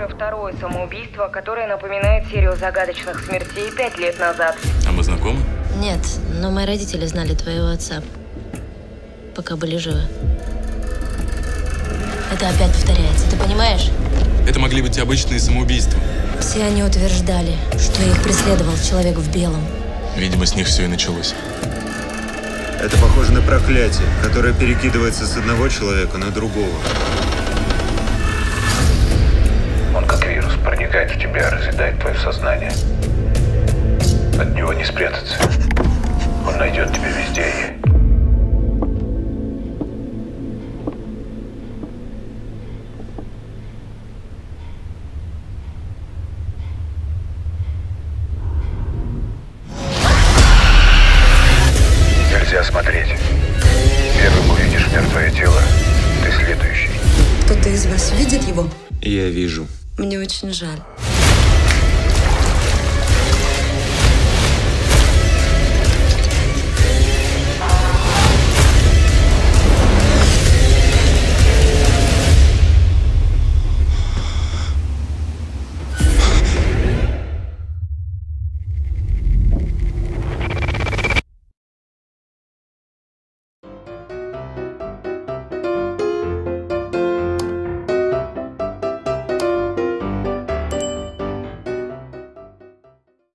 уже второе самоубийство, которое напоминает серию загадочных смертей пять лет назад. А мы знакомы? Нет, но мои родители знали твоего отца, пока были живы. Это опять повторяется, ты понимаешь? Это могли быть обычные самоубийства. Все они утверждали, что их преследовал человек в белом. Видимо, с них все и началось. Это похоже на проклятие, которое перекидывается с одного человека на другого. Тебя, разъедает твое сознание. От него не спрятаться. Он найдет тебя везде и... Нельзя смотреть. Первым увидишь мертвое тело, ты следующий. Кто-то из вас видит его? Я вижу. Мне очень жаль.